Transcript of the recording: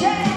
Check.